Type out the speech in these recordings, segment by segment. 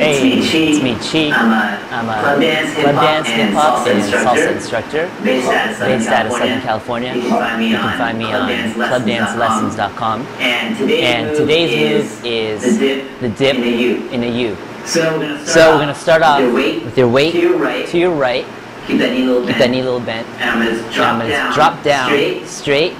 Hey, it's me, Chi. it's me, Chi. I'm a, I'm a club dance, hip hop, and salsa and instructor. salsa instructor Based out of Southern based out of California. California. You can find me You on find me clubdancelessons.com. And today's, And move, today's is move is the dip, the dip in a U. in a U. So we're gonna start So off gonna start off with your weight, with your weight to your right. to your right. Keep that knee a little Keep bent. that knee a little bent. And I'm gonna drop down, drop down straight, straight,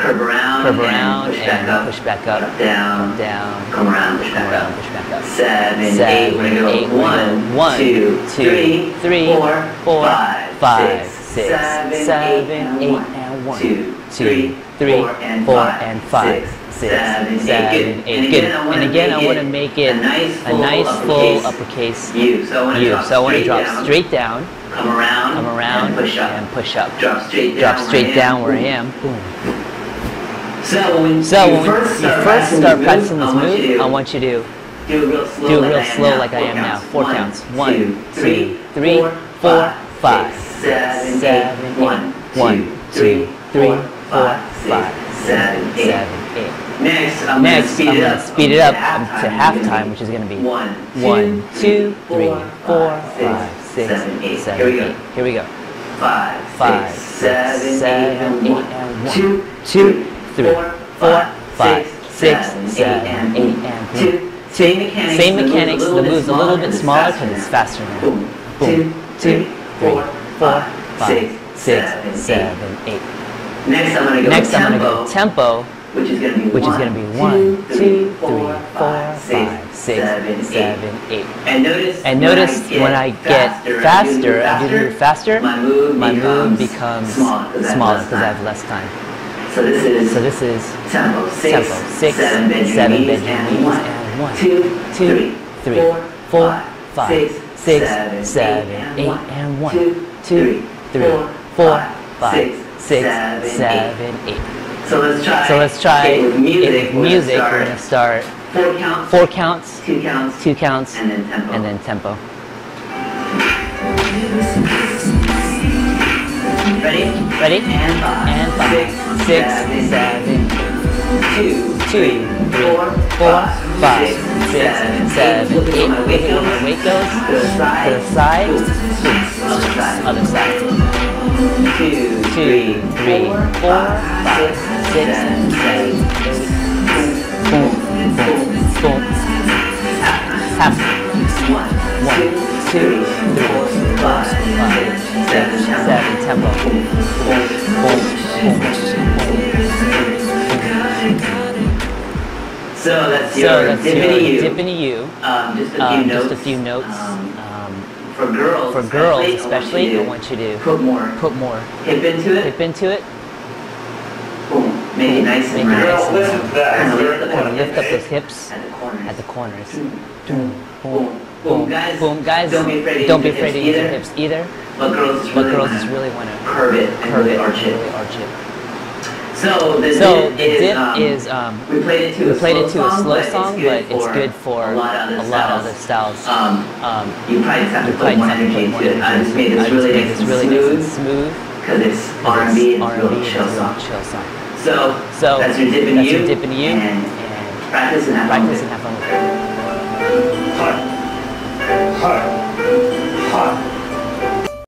curve around, curve and around, push back up, push back up, down, down, come around, push back around, up. push back up. Seven, eight, Seven, we're gonna go eight, one, one, two, two, three, three, four, four, five, five, six, six, seven, seven, eight, eight, and and one, two, two, three, four, and four, five, and five, six, six, seven, eight. seven, Good. eight. And again, I wanna I make want to make it a nice a full nice full uppercase uppercase U. So I want to drop So I want to straight drop down, straight down, come around, come around, and push up. and push up. Drop straight down. Drop straight down where I am. Boom. So when So you when first start, first start practicing this I want you move, I want you to do it real slow, do like real I am slow now. like I Four am now. counts. Four One, counts. two, One, three, two, three, four, five, six, seven, eight. One, One, two, three, four, five, seven, eight. seven, eight. Next, I'm Next, gonna speed I'm it up. speed it up to to halftime, which is gonna be one, one, two, three, four, five, six, seven, eight. seven, Here we go. eight. Here we go. Five, Five, six, seven, eight, and eight, one. and one. Two, Two, three, four, four, five, six, seven, eight, and Two. Same mechanics. Same mechanics. The move's a little bit smaller because it's faster now. Boom. Boom. Two, Two, three, three, four, four, five, six, five, six, eight. seven, eight. Next, I'm gonna go Next, I'm tempo, gonna go tempo, which is gonna be which is gonna be one, two, three, four, five, five, six, seven, eight. eight. And notice, And notice when I get faster, I do faster, my move becomes smaller because I have less time. Less time. So this is So this is tempo six, tempo six, seven Benjamin seven knees, Benjamin and knees, one, and one, two, two, three, three, four, four, five, five, six, six, seven, seven, eight, eight, and and one, one, two, two, three, three, four, four, five, five, six, six, seven, eight. seven, eight. So let's try. So let's try it with music. it with We're music. Gonna We're gonna start four counts, four counts, two counts, two counts, and then tempo. and then tempo. Ready? And five, And five, six, seven, two, two, three, three, four, four, five, six, six, seven, Look at eight. my weight Look at my goes. weight goes. To the side. To the side. Other side. Other side. Two, Two, three, four, five, six, seven, eight. Boom, boom, boom. Half. One, One, two, two, three, So that's So your that's dippity your U. dip into you. Um, just a few Um, notes. just a few notes. Um, Um, for girls, for girls, especially, I want want you you to to put more put more hip into it. hip into it. Boom. Make it nice and round. nice and listen to that. Kind of lift very the Kind of lift up those hips at the corners. at the corners. Boom, Boom, boom. Guys, boom, guys. don't be afraid to don't be use your afraid to hips use your either. hips either. But girls just But really girls just really want to curve it and curve really it, arch it. really arch it. So the So dip the is, um, is um, we played it to a played slow it to a song, slow but song, it's but it's good for a lot of other a styles. of other styles. Um, Um, you probably just have to put more just have to energy into it. I just made this really nice and really nice and smooth because it's R&B and it's real chill a song. real chill song. So, So that's your dip in you, your dip in you, and and practice and have fun practice with and it. have fun with it. 嗨嗨